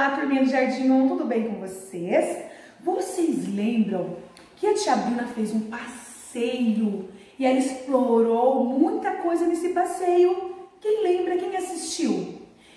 Olá, turminha do Jardim 1, tudo bem com vocês? Vocês lembram que a tia Bruna fez um passeio e ela explorou muita coisa nesse passeio? Quem lembra, quem assistiu?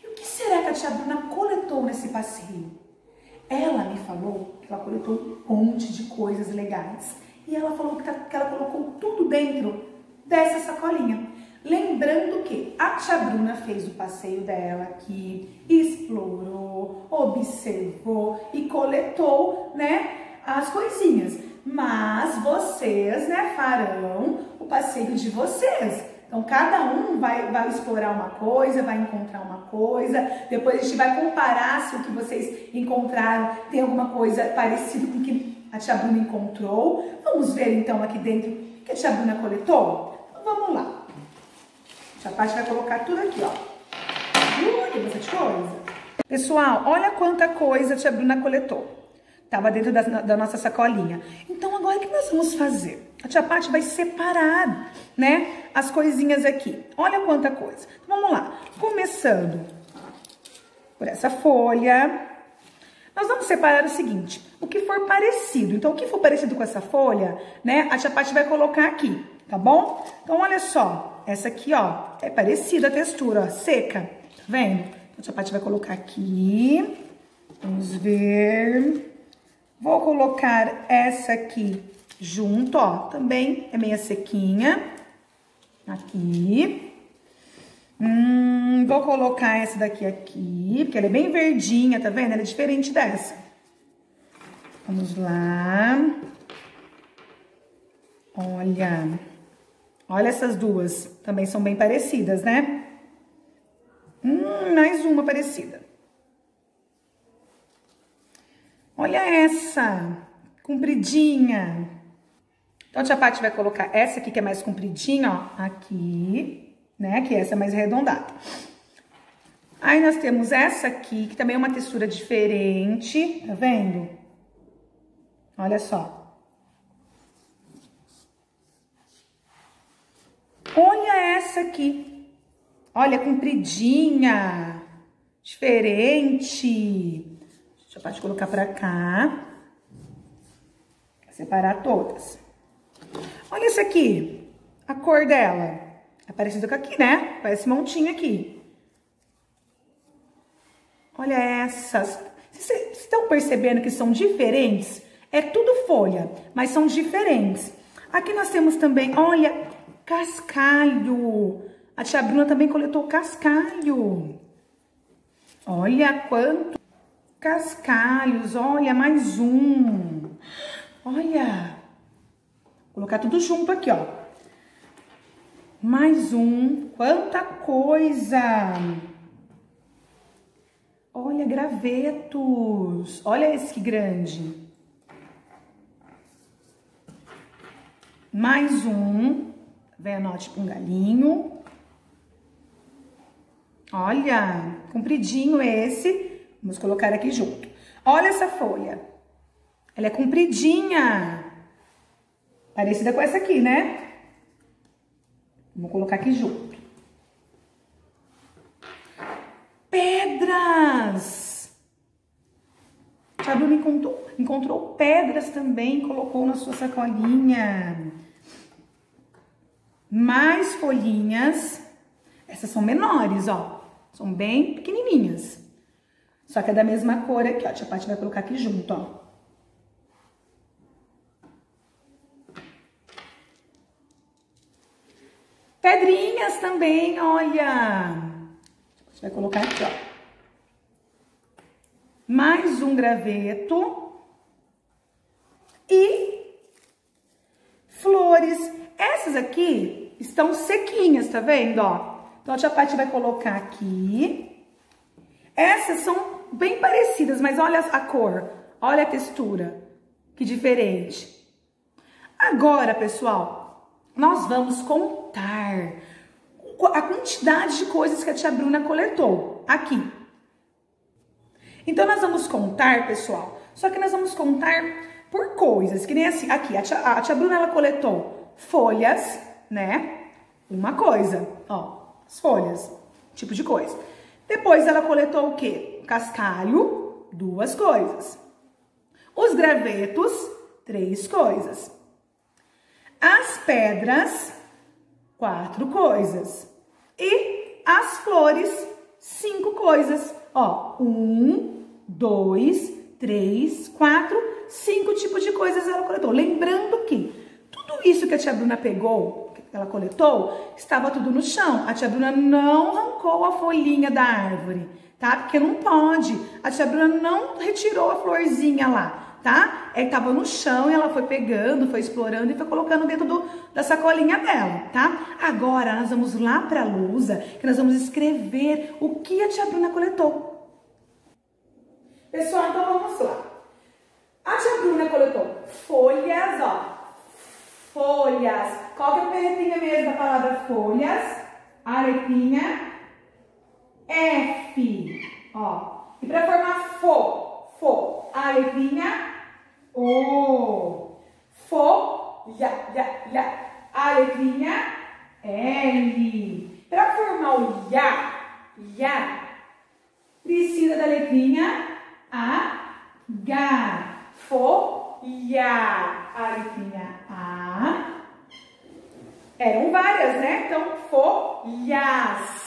E o que será que a tia Bruna coletou nesse passeio? Ela me falou que ela coletou um monte de coisas legais. E ela falou que tá, ela colocou tudo dentro dessa sacolinha. Lembrando que a tia Bruna fez o passeio dela aqui, explorou, observou e coletou, né, as coisinhas. Mas vocês, né, farão o passeio de vocês. Então, cada um vai, vai explorar uma coisa, vai encontrar uma coisa. Depois a gente vai comparar se o que vocês encontraram tem alguma coisa parecida com o que a tia Bruna encontrou. Vamos ver então aqui dentro o que a tia Bruna coletou? Então, vamos lá. A parte vai colocar tudo aqui, ó. Tem bastante coisa. Pessoal, olha quanta coisa a tia Bruna coletou. Tava dentro da, da, nossa sacolinha. Então, agora o que nós vamos fazer? A tia Paty vai separar, né, as coisinhas aqui. Olha quanta coisa. Então, vamos lá. Começando por essa folha. Nós vamos separar o seguinte, o que for parecido. Então, o que for parecido com essa folha, né, a tia Paty vai colocar aqui, tá bom? Então, olha só. Essa aqui, ó, é parecida a textura, ó, seca. Tá vendo? Então, a parte vai colocar aqui. Vamos ver. Vou colocar essa aqui junto, ó. Também é meia sequinha. Aqui. Hum, vou colocar essa daqui aqui, porque ela é bem verdinha, tá vendo? Ela é diferente dessa. Vamos lá. Olha. Olha essas duas, também são bem parecidas, né? Hum, mais uma parecida. Olha essa, compridinha. Então, a tia Paty vai colocar essa aqui, que é mais compridinha, ó, aqui, né? Que essa é mais arredondada. Aí, nós temos essa aqui, que também é uma textura diferente, tá vendo? Olha só. Essa aqui. Olha, compridinha, diferente. Já pode colocar pra cá. Separar todas. Olha essa aqui, a cor dela. É parecida com aqui, né? Parece montinha aqui. Olha essas. Vocês estão percebendo que são diferentes? É tudo folha, mas são diferentes. Aqui nós temos também, olha, Cascalho. A tia Bruna também coletou cascalho. Olha quanto cascalhos. Olha, mais um. Olha. Vou colocar tudo junto aqui, ó. Mais um. Quanta coisa. Olha, gravetos. Olha esse que grande. Mais um. Vendo, ó, tipo um galinho. Olha, compridinho esse. Vamos colocar aqui junto. Olha essa folha. Ela é compridinha. Parecida com essa aqui, né? Vou colocar aqui junto. Pedras! A Bruna encontrou, encontrou pedras também, colocou na sua sacolinha mais folhinhas. Essas são menores, ó. São bem pequenininhas. Só que é da mesma cor aqui, ó. A tia Paty vai colocar aqui junto, ó. Pedrinhas também, olha. Gente vai colocar aqui, ó. Mais um graveto. E flores essas aqui estão sequinhas, tá vendo, ó? Então, a tia Paty vai colocar aqui. Essas são bem parecidas, mas olha a cor, olha a textura, que diferente. Agora, pessoal, nós vamos contar a quantidade de coisas que a tia Bruna coletou aqui. Então, nós vamos contar, pessoal, só que nós vamos contar por coisas, que nem assim, aqui, a tia, a tia Bruna, ela coletou folhas, né? Uma coisa, ó, as folhas, tipo de coisa. Depois ela coletou o quê? Cascalho, duas coisas. Os gravetos, três coisas. As pedras, quatro coisas. E as flores, cinco coisas. Ó, um, dois, três, quatro, cinco tipos de coisas ela coletou. Lembrando que tudo isso que a tia Bruna pegou, que ela coletou, estava tudo no chão. A tia Bruna não arrancou a folhinha da árvore, tá? Porque não pode. A tia Bruna não retirou a florzinha lá tá? É, tava no chão e ela foi pegando, foi explorando e foi colocando dentro do, da sacolinha dela, tá? Agora nós vamos lá pra lousa, que nós vamos escrever o que a tia Bruna coletou. Pessoal, então vamos lá. A tia Bruna coletou folhas, ó. Folhas. Qual que é a primeira letrinha mesmo da palavra folhas? A letrinha F, ó. E para formar fo, fo, a letrinha O. Fo, ya, ya, ya. A letrinha L. Para formar o ya, ya, precisa da letrinha A, H. Fo, ya. A letrinha A. Eram várias, né? Então, folhas.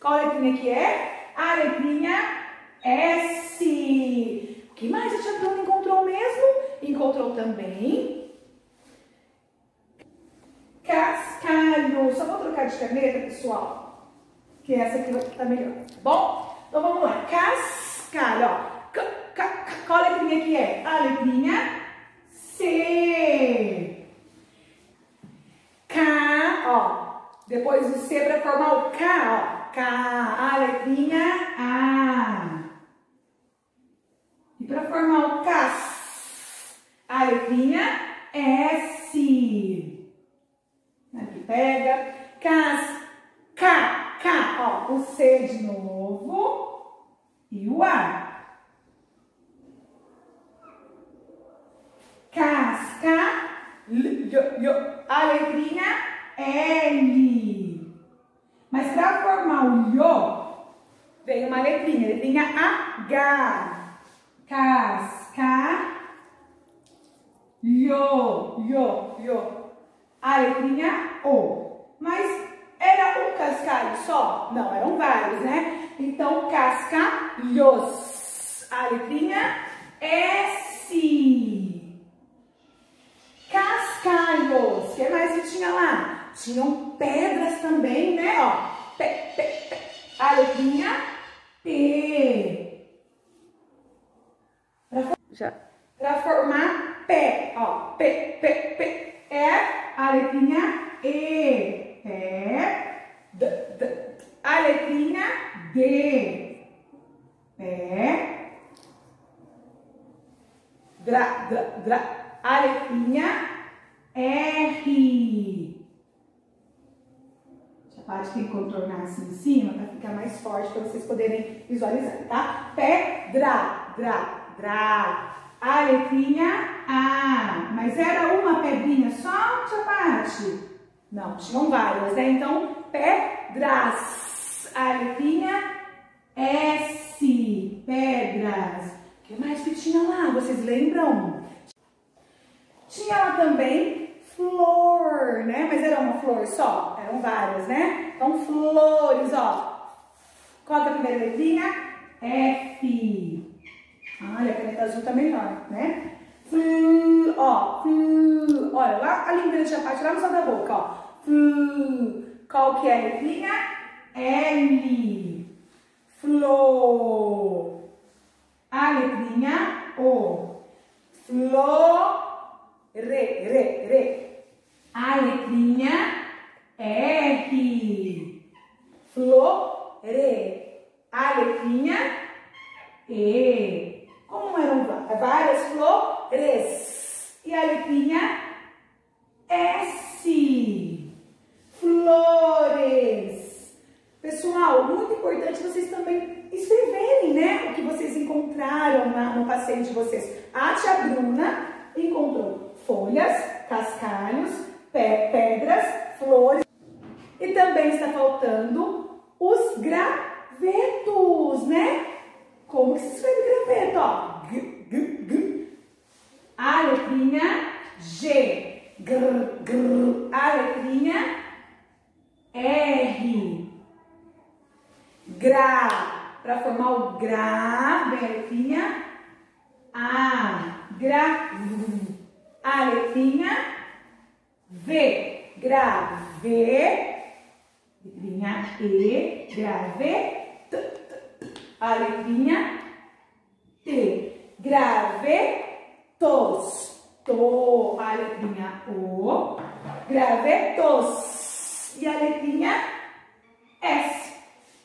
Qual letrinha que é? A letrinha S. O que mais a tia Bruna encontrou mesmo? Encontrou também cascalho. Só vou trocar de caneta, pessoal, que essa aqui tá melhor. Bom, então vamos lá. Cascalho, ó. Qual letrinha que é? A letrinha C. K, ó. Depois o C para formar o K, ó. K, a letrinha A. E para formar o CAS, a letrinha S. Aqui pega. CAS, K, K, ó. O C de novo e o A. Casca, L, yo, yo, a letrinha L. Mas para formar o yo, vem uma letrinha, letrinha H. Casca, yo, yo, yo. A letrinha O. Mas era um cascalho só? Não, eram vários, né? Então, cascalhos. A letrinha S. Cascalhos. O que mais que tinha lá? Tinham pedras também, né? Ó, P, P, P. A letrinha P. Pra, Já. Pra formar pé, ó. P, P, P. É a letrinha E. Pé. D, D. A letrinha D. Pé. Dra, dra, dra a letrinha R. A parte tem que contornar assim em cima para ficar mais forte para vocês poderem visualizar, tá? Pedra, dra, dra. A letrinha A. Mas era uma pedrinha só, tia Pati? Não, tinham várias, né? Então, pedras. A letrinha S. Pedras. O que mais que tinha lá? Vocês lembram? Tinha lá também flor, né? Mas era uma flor só? Eram várias, né? Então, flores, ó. Qual é a primeira letrinha? F. Olha, a caneta azul tá melhor, né? Flu, ó, flu. Olha, lá a língua tinha parte lá no céu da boca, ó. Flu. Qual que é a letrinha? L. Flor. A letrinha O. Flor re, re, re. A letrinha R. Flore. A letrinha E. Como eram várias flores? E a letrinha S. Flores. Pessoal, muito importante vocês também escreverem, né? O que vocês encontraram na, no passeio de vocês. A tia Bruna encontrou folhas, cascalhos, pedras, flores. E também está faltando os gravetos, né? Como que se escreve graveto, ó? G, g, g. A letrinha G. Gr, gr. A letrinha R. Gra. Para formar o gra, vem a letrinha A. Gra. A letrinha V. Gra. V. Letrinha E. Grave. T, t, a letrinha T. Gravetos. To. A letrinha O. Gravetos. E a letrinha S.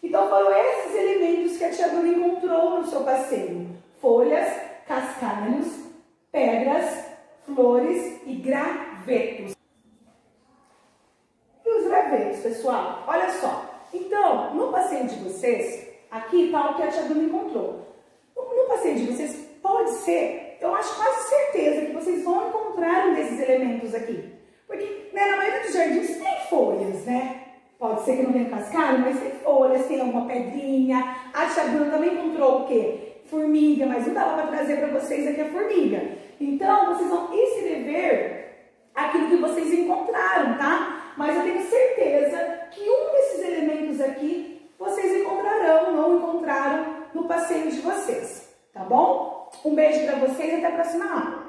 Então foram esses elementos que a tia Bruna encontrou no seu passeio. Folhas, cascalhos, pedras, flores e gravetos. E os gravetos, pessoal? Olha só. Então, no passeio de vocês, aqui está o que a tia Bruna encontrou. No passeio de vocês, pode ser, eu acho quase certeza que vocês vão encontrar um desses elementos aqui. Porque né, na maioria dos jardins tem folhas, né? Pode ser que não tenha cascalho, mas tem folhas, tem alguma pedrinha. A tia Bruna também encontrou o quê? Formiga, mas não dava para trazer para vocês aqui a formiga. Então, vocês vão escrever aquilo que vocês encontraram, tá? Mas eu tenho certeza que um desses elementos aqui vocês encontrarão, não encontraram no passeio de vocês, tá bom? Um beijo para vocês e até a próxima aula.